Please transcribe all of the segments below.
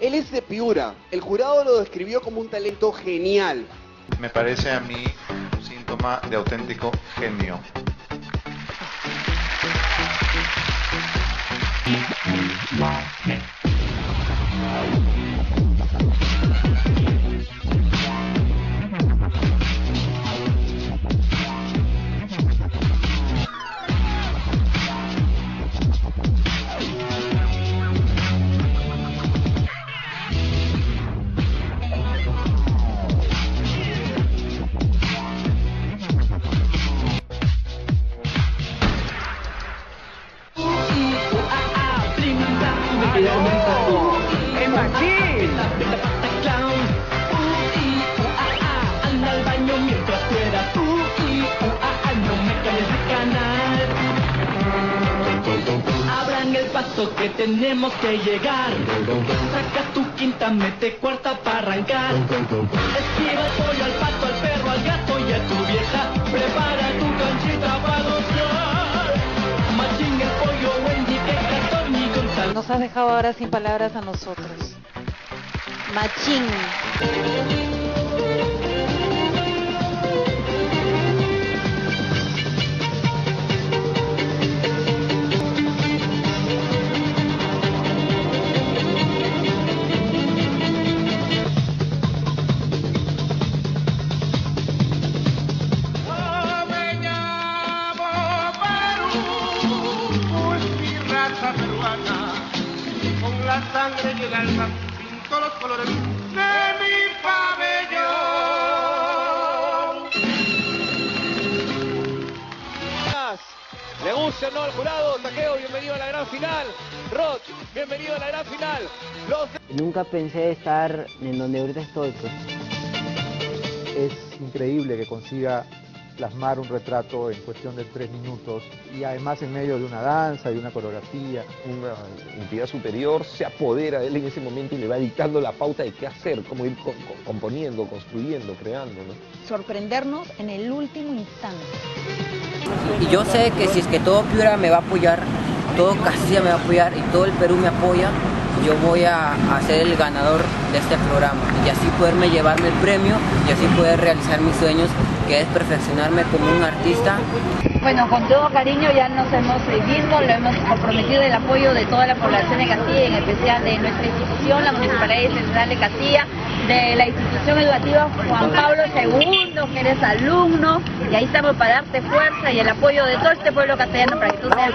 Él es de Piura. El jurado lo describió como un talento genial. Me parece a mí un síntoma de auténtico genio. Que tenemos que llegar. Saca tu quinta, mete cuarta para arrancar. Esquiva el pollo, al pato, al perro, al gato y a tu vieja. Prepara tu canchita para gozar. Machín, el pollo, Wendy, que Tony y Gonzalo. Nos has dejado ahora sin palabras a nosotros. Machín. Raza peruana, con la sangre y el alma pinto los colores de mi pabellón. ¿Le gusta o no al jurado? Taqueo, bienvenido a la gran final. Rod, bienvenido a la gran final. Los Nunca pensé estar en donde ahorita estoy, pues. Es increíble que consiga plasmar un retrato en cuestión de tres minutos y además en medio de una danza y una coreografía. una entidad superior se apodera de él en ese momento y le va dictando la pauta de qué hacer, cómo ir co- co- componiendo, construyendo, creando. ¿no? Sorprendernos en el último instante. Y yo sé que si es que todo Piura me va a apoyar, todo Castilla me va a apoyar y todo el Perú me apoya, yo voy a, a ser el ganador de este programa y así poderme llevarme el premio y así poder realizar mis sueños, que es perfeccionarme como un artista. Bueno, con todo cariño ya nos hemos visto, lo hemos comprometido el apoyo de toda la población de Castilla, en especial de nuestra institución, la Municipalidad Central de Castilla, de la institución educativa Juan Pablo II, que eres alumno, y ahí estamos para darte fuerza y el apoyo de todo este pueblo castellano para que tú seas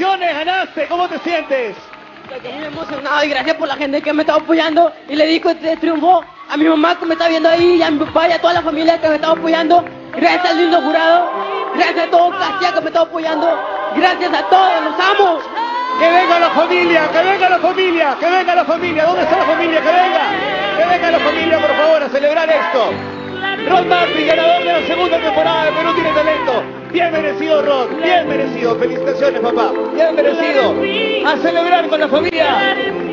Felicitaciones, ganaste. ¿Cómo te sientes? Estoy emocionado y gracias por la gente que me está apoyando y le dedico este triunfo a mi mamá que me está viendo ahí y a mi papá y a toda la familia que me está apoyando. Gracias al lindo jurado, gracias a todo Castilla que me está apoyando, gracias a todos, los amo. Que venga la familia, que venga la familia, que venga la familia. ¿Dónde está la familia? Que venga. Que venga la familia, por favor, a celebrar esto. Rod Martin, ganador de la segunda temporada de Perú tiene talento. Bien merecido, Rod, bien merecido. Felicitaciones, papá. Bien merecido. A celebrar con la familia.